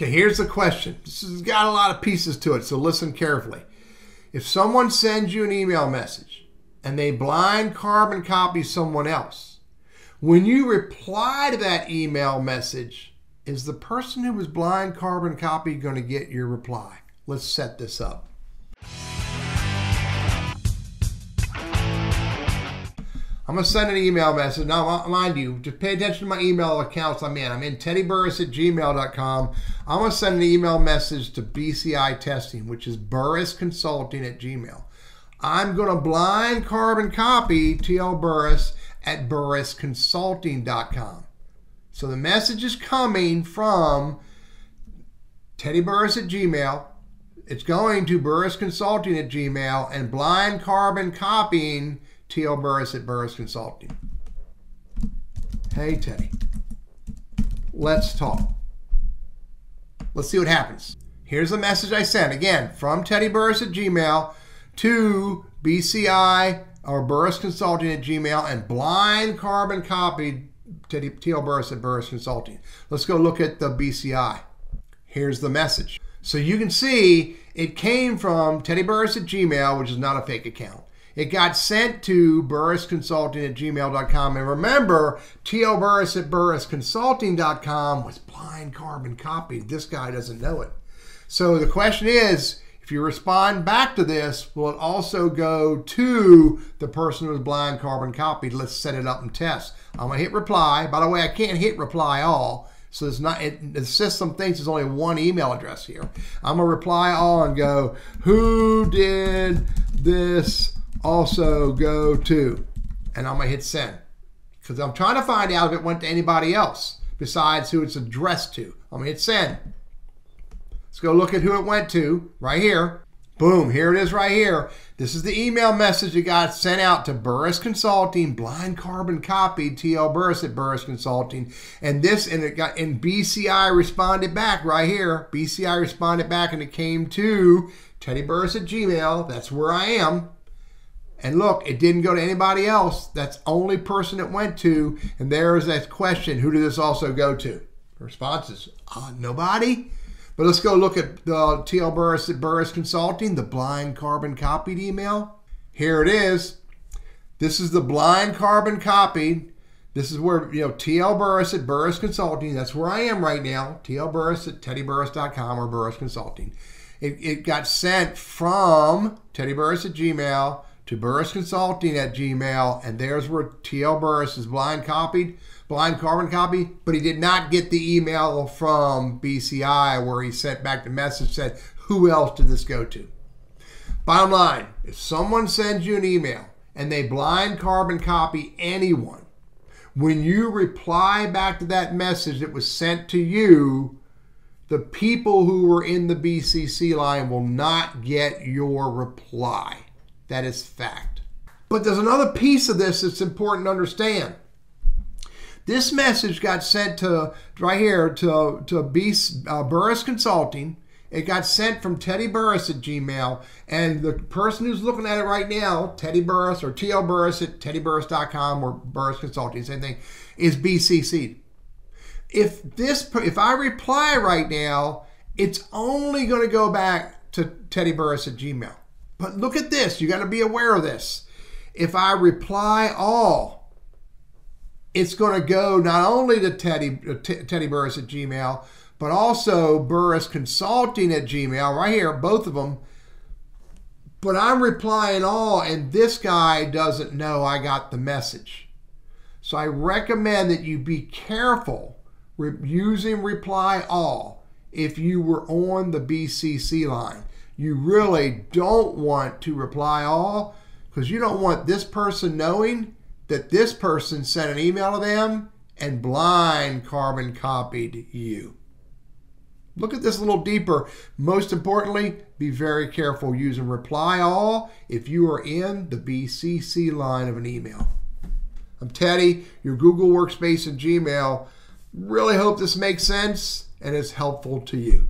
Okay, here's the question. This has got a lot of pieces to it, so listen carefully. If someone sends you an email message and they blind carbon copy someone else, when you reply to that email message, is the person who was blind carbon copy going to get your reply? Let's set this up. I'm going to send an email message. Now, mind you, just pay attention to my email accounts I'm in. I'm in teddyburriss at gmail.com. I'm going to send an email message to BCI Testing, which is Burriss Consulting at Gmail. I'm going to blind carbon copy TL Burriss at burrissconsulting.com. So the message is coming from Teddy Burriss at Gmail. It's going to Burriss Consulting at Gmail and blind carbon copying T.L. Burriss at Burriss Consulting. Hey, Teddy. Let's talk. Let's see what happens. Here's the message I sent again from Teddy Burriss at Gmail to BCI or Burriss Consulting at Gmail and blind carbon copied Teddy T.L. Burriss at Burriss Consulting. Let's go look at the BCI. Here's the message. So you can see it came from Teddy Burriss at Gmail, which is not a fake account. It got sent to burrissconsulting at gmail.com. And remember, T.L. Burriss at burrissconsulting.com was blind carbon copied. This guy doesn't know it. So the question is, if you respond back to this, will it also go to the person who was blind carbon copied? Let's set it up and test. I'm gonna hit reply. By the way, I can't hit reply all. So it's not it, the system thinks there's only one email address here. I'm gonna reply all and go, who did this also go to, and I'm gonna hit send because I'm trying to find out if it went to anybody else besides who it's addressed to. I'm gonna hit send. Let's go look at who it went to right here. Boom, here it is right here. This is the email message that got sent out to Burriss Consulting, blind carbon copy, TL Burriss at Burriss Consulting. And this, and it got, and BCI responded back right here. BCI responded back and it came to Teddy Burriss at Gmail. That's where I am. And look, it didn't go to anybody else. That's only person it went to. And there's that question, who did this also go to? The response is, uh, nobody. But let's go look at the TL Burriss at Burriss Consulting, the blind carbon copied email. Here it is. This is the blind carbon copied. This is where, you know, TL Burriss at Burriss Consulting, that's where I am right now. TL Burriss at teddyburriss.com or Burriss Consulting. It, it got sent from Teddy Burriss at Gmail to Burriss Consulting at Gmail, and there's where TL Burriss is blind copied, blind carbon copy, but he did not get the email from BCI where he sent back the message said, who else did this go to? Bottom line, if someone sends you an email and they blind carbon copy anyone, when you reply back to that message that was sent to you, the people who were in the BCC line will not get your reply. That is fact. But there's another piece of this that's important to understand. This message got sent to right here to to B, uh, Burriss Consulting. It got sent from Teddy Burriss at Gmail, and the person who's looking at it right now, Teddy Burriss or TL Burriss at teddyburriss.com or Burriss Consulting, same thing, is BCC. If this, if I reply right now, it's only going to go back to Teddy Burriss at Gmail. But look at this. You got to be aware of this. If I reply all, it's going to go not only to Teddy, uh, Teddy Burriss at Gmail, but also Burriss Consulting at Gmail, right here, both of them. But I'm replying all, and this guy doesn't know I got the message. So I recommend that you be careful using reply all if you were on the BCC line you really don't want to reply all because you don't want this person knowing that this person sent an email to them and blind carbon copied you. Look at this a little deeper. Most importantly, be very careful using reply all if you are in the BCC line of an email. I'm Teddy, your Google Workspace and Gmail. Really hope this makes sense and is helpful to you.